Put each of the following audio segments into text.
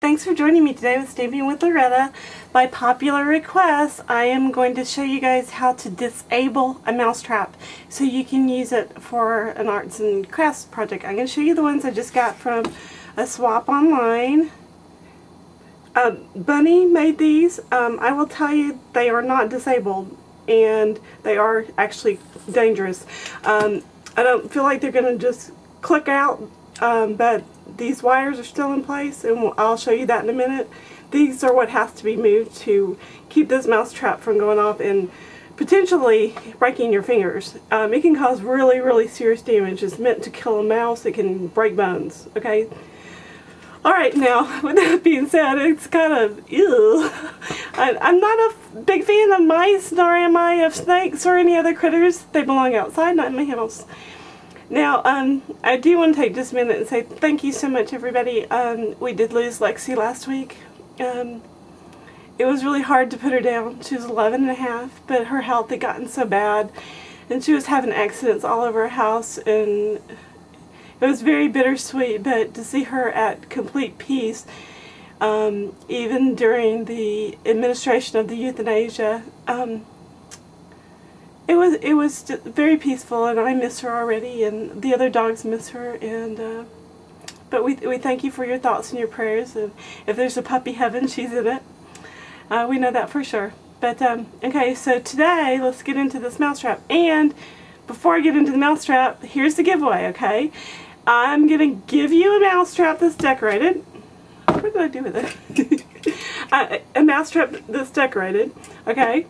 Thanks for joining me today with Stamping with Loretta. By popular request, I am going to show you guys how to disable a mousetrap so you can use it for an arts and crafts project. I'm going to show you the ones I just got from a swap online. Uh, Bunny made these. Um, I will tell you they are not disabled and they are actually dangerous. Um, I don't feel like they're going to just click out, um, but these wires are still in place and I'll show you that in a minute. These are what has to be moved to keep this mouse trap from going off and potentially breaking your fingers. Um, it can cause really, really serious damage. It's meant to kill a mouse. It can break bones, okay? Alright, now, with that being said, it's kind of, ew. I, I'm not a big fan of mice, nor am I of snakes or any other critters. They belong outside, not in my house. Now, um, I do want to take just a minute and say thank you so much, everybody. Um, we did lose Lexi last week. Um, it was really hard to put her down. She was 11 and a half, but her health had gotten so bad, and she was having accidents all over her house, and it was very bittersweet, but to see her at complete peace, um, even during the administration of the euthanasia, um, it was it was very peaceful, and I miss her already, and the other dogs miss her, and uh, but we we thank you for your thoughts and your prayers, and if there's a puppy heaven, she's in it. Uh, we know that for sure. But um, okay, so today let's get into this mousetrap, and before I get into the mousetrap, here's the giveaway. Okay, I'm gonna give you a mousetrap that's decorated. What did I do with it? uh, a mousetrap that's decorated. Okay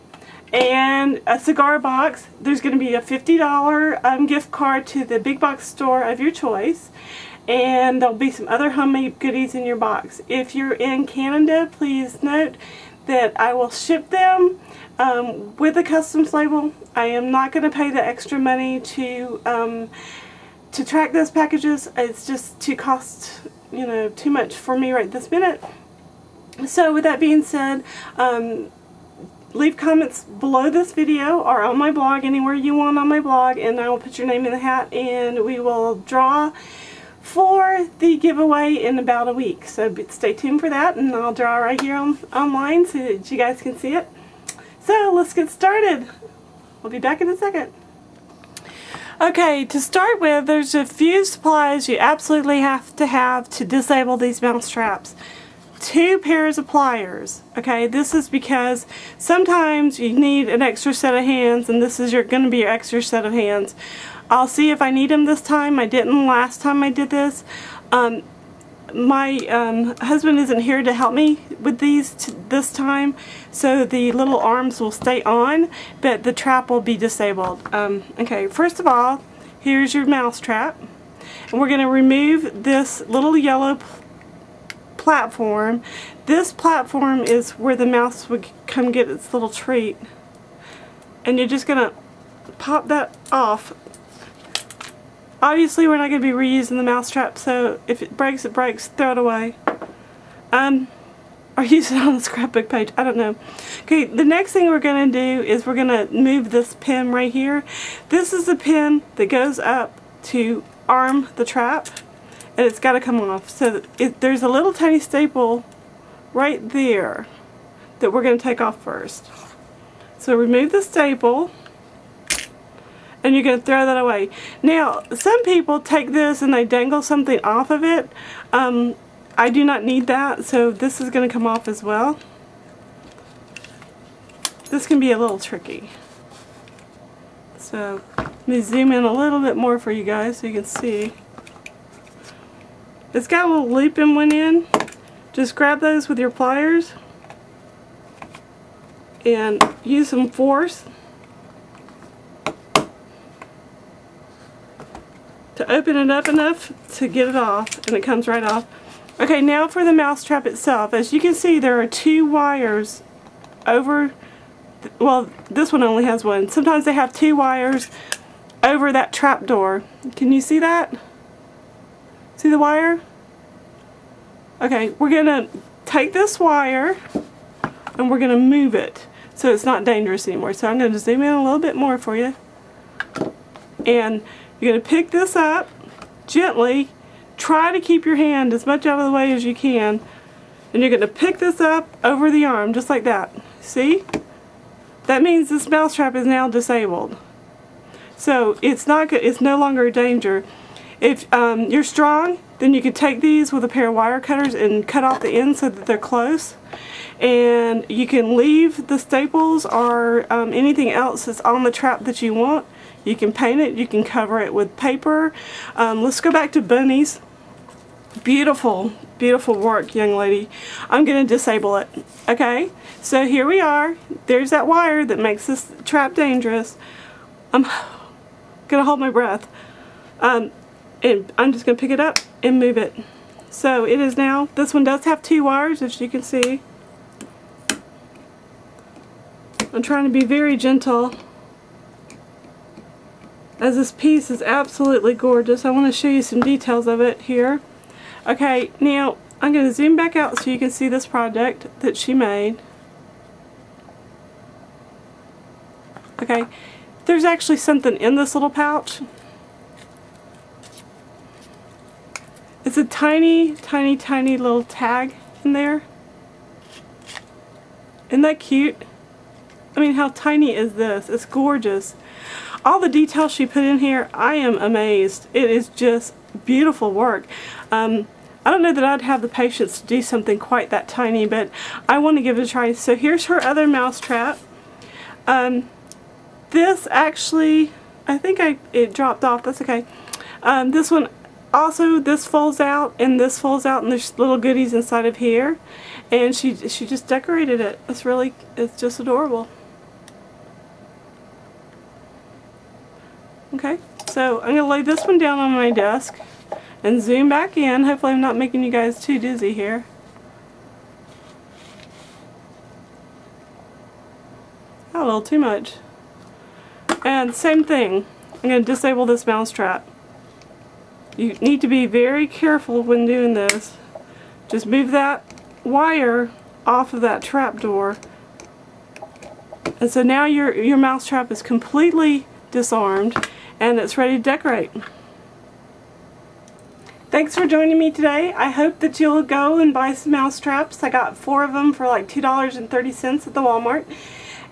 and a cigar box. There's going to be a $50 um, gift card to the big box store of your choice. And there'll be some other homemade goodies in your box. If you're in Canada, please note that I will ship them um, with a customs label. I am not going to pay the extra money to um, to track those packages. It's just too cost, you know, too much for me right this minute. So with that being said, um, leave comments below this video or on my blog, anywhere you want on my blog, and I will put your name in the hat and we will draw for the giveaway in about a week. So stay tuned for that and I'll draw right here on, online so that you guys can see it. So let's get started. We'll be back in a second. Okay, to start with, there's a few supplies you absolutely have to have to disable these mouse traps two pairs of pliers. Okay, this is because sometimes you need an extra set of hands and this is your going to be your extra set of hands. I'll see if I need them this time. I didn't last time I did this. Um, my um, husband isn't here to help me with these this time so the little arms will stay on but the trap will be disabled. Um, okay, first of all, here's your mouse trap. And we're going to remove this little yellow platform. This platform is where the mouse would come get its little treat. And you're just going to pop that off. Obviously we're not going to be reusing the mouse trap, so if it breaks, it breaks. Throw it away. Um, or use it on the scrapbook page. I don't know. Okay, the next thing we're going to do is we're going to move this pin right here. This is the pin that goes up to arm the trap and it's got to come off. So it, there's a little tiny staple right there that we're going to take off first. So remove the staple and you're going to throw that away. Now, some people take this and they dangle something off of it. Um, I do not need that, so this is going to come off as well. This can be a little tricky. So, let me zoom in a little bit more for you guys so you can see. It's got a little loop in one end. Just grab those with your pliers and use some force to open it up enough to get it off and it comes right off. Okay, now for the mouse trap itself. As you can see, there are two wires over, well, this one only has one. Sometimes they have two wires over that trap door. Can you see that? See the wire? Okay, we're to take this wire and we're to move it so it's not dangerous anymore. So I'm to zoom in a little bit more for you. And you're to pick this up gently. Try to keep your hand as much out of the way as you can. And you're to pick this up over the arm just like that. See? That means this mousetrap is now disabled. So it's not it's no longer a danger. If um, you're strong, then you could take these with a pair of wire cutters and cut off the ends so that they're close. And you can leave the staples or um, anything else that's on the trap that you want. You can paint it, you can cover it with paper. Um, let's go back to bunnies. Beautiful, beautiful work, young lady. I'm going to disable it. Okay, so here we are. There's that wire that makes this trap dangerous. I'm going to hold my breath. Um, and I'm just going to pick it up and move it. So it is now, this one does have two wires as you can see. I'm trying to be very gentle as this piece is absolutely gorgeous. I want to show you some details of it here. Okay, now I'm going to zoom back out so you can see this project that she made. Okay, there's actually something in this little pouch. It's a tiny, tiny, tiny little tag in there. Isn't that cute? I mean, how tiny is this? It's gorgeous. All the details she put in here, I am amazed. It is just beautiful work. Um, I don't know that I'd have the patience to do something quite that tiny, but I want to give it a try. So here's her other mouse trap. Um, this actually, I think I it dropped off. That's okay. Um, this one also this folds out and this folds out and there's little goodies inside of here. And she she just decorated it. It's really it's just adorable. Okay so I'm gonna lay this one down on my desk and zoom back in. Hopefully I'm not making you guys too dizzy here. A little too much. And same thing. I'm to disable this mouse trap you need to be very careful when doing this. Just move that wire off of that trap door. And so now your, your mouse trap is completely disarmed and it's ready to decorate. Thanks for joining me today. I hope that you'll go and buy some mouse traps. I got four of them for like $2.30 at the Walmart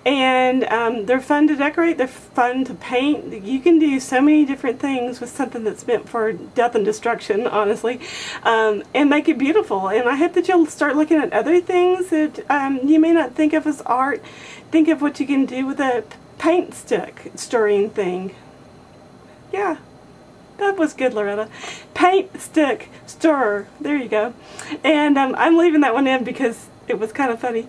and um, they're fun to decorate, they're fun to paint. You can do so many different things with something that's meant for death and destruction, honestly, um, and make it beautiful. And I hope that you'll start looking at other things that um, you may not think of as art. Think of what you can do with a paint stick stirring thing. Yeah. That was good, Loretta. Paint, stick, stir. There you go. And um, I'm leaving that one in because it was kind of funny.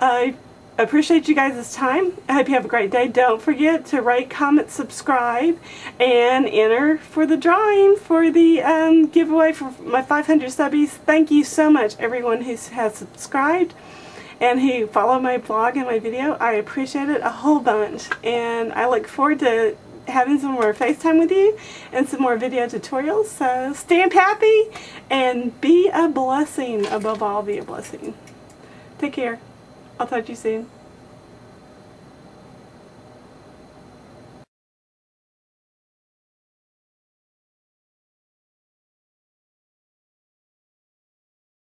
I I appreciate you guys' time. I hope you have a great day. Don't forget to rate, comment, subscribe, and enter for the drawing for the um, giveaway for my 500 subbies. Thank you so much, everyone who has subscribed and who follow my blog and my video. I appreciate it a whole bunch, and I look forward to having some more FaceTime with you and some more video tutorials. So stay happy and be a blessing. Above all, be a blessing. Take care. I'll talk to you soon.